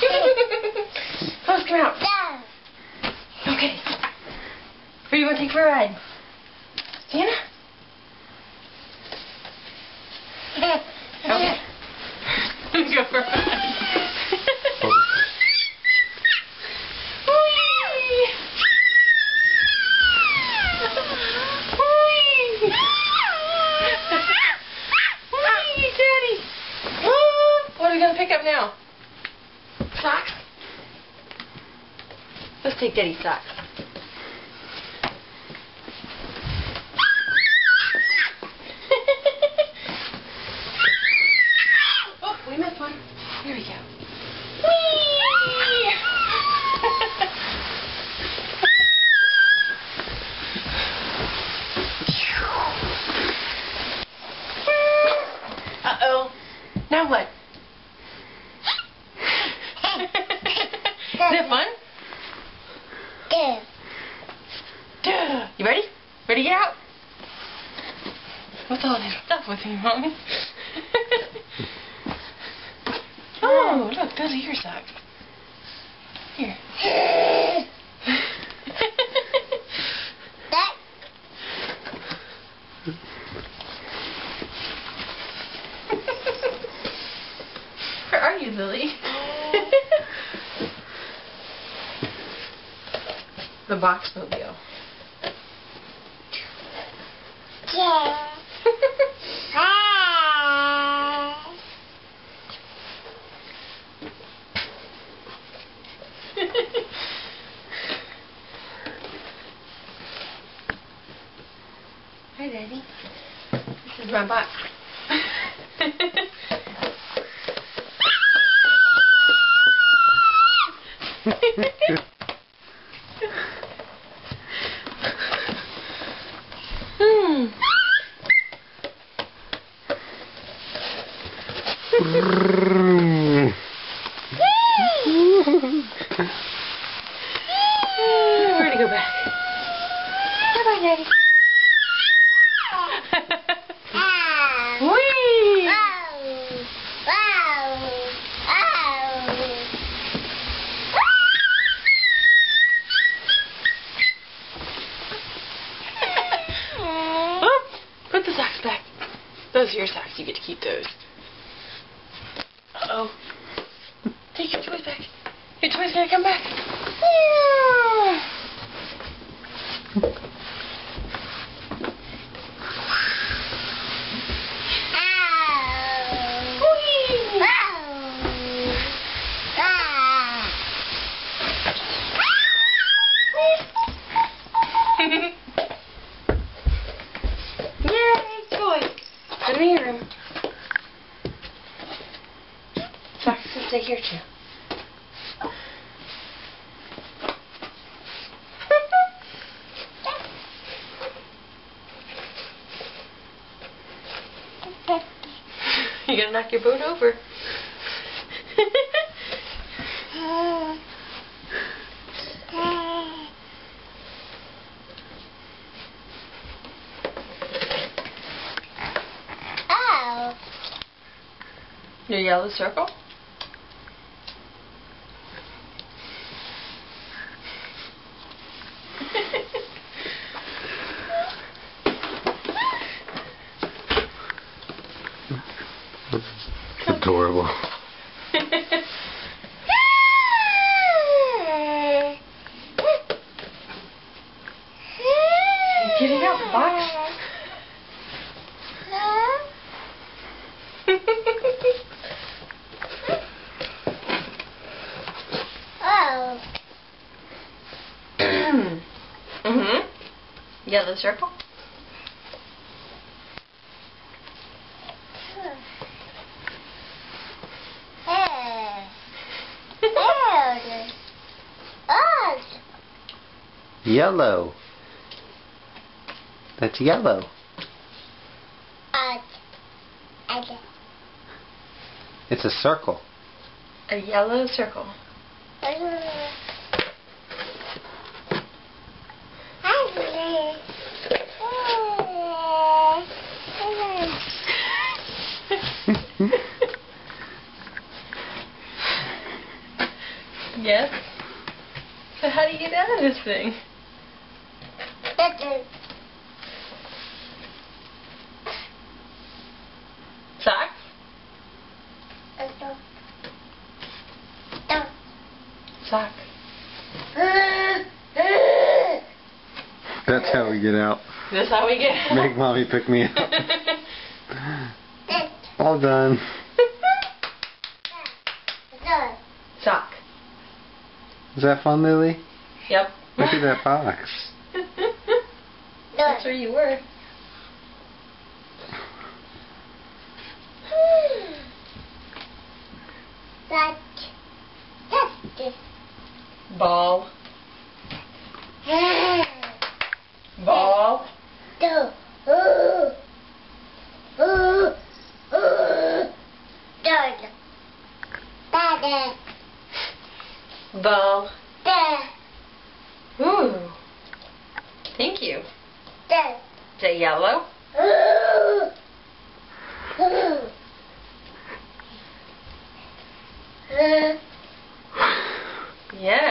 him out. Okay. Where do you want to take for a ride? Santa? Okay. Go for a ride. Whee! Whee! Whee, Daddy! What are we going to pick up now? Socks? Let's take Daddy's socks. oh, we missed one. Here we go. Uh-oh. Now what? Is it fun? Duh. You ready? Get out? What's all this stuff with you, Mommy? Oh, oh, look, those are your socks. Here. Where are you, Lily? the box mobile. Hi, Daddy. This is my box. Where to go back? Bye bye, Daddy. Oh, put the socks back. Those are your socks. You get to keep those. Uh-oh. Take your toys back. Your toys gonna come back. Yay, toys. Put them in your room. Socks can stay here too. You're gonna knock your boat over. Oh. Your yellow circle? Adorable. Get it out the box. mhm. Yellow circle. Yellow. That's yellow. It's a circle. A yellow circle. yes. So how do you get out of this thing? Socks. That's how we get out. That's how we get out? Make mommy pick me up. All done. Sock. Is that fun, Lily? Yep. Look at that box. That's where you were. Ball. Ball. Ball. Ooh. Thank you. Is that yellow? Yeah.